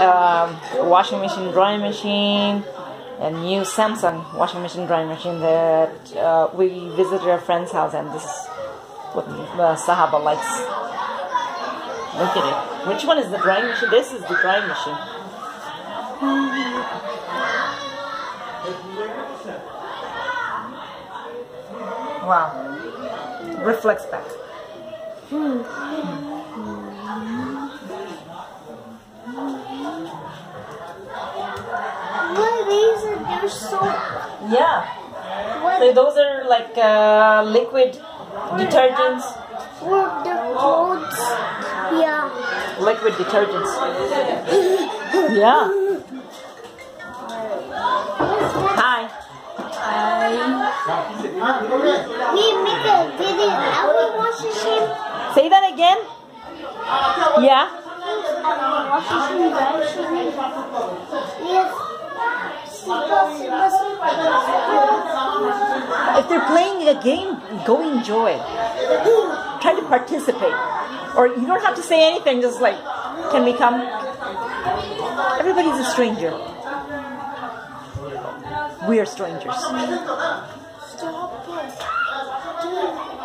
um, washing machine, drying machine, a new Samsung washing machine, drying machine that uh, we visited a friend's house, and this is what uh, Sahaba likes. Look at it. Which one is the drying machine? This is the drying machine. Wow. Reflects back. What they're so Yeah. what So those are like uh, liquid detergents. were the clothes? Yeah. Liquid detergents. Yeah. Hi. We make a video. I will wash. Say that again. Yeah. If they're playing a game, go enjoy. Try to participate. Or you don't have to say anything, just like, can we come? Everybody's a stranger. We are strangers. Stop it.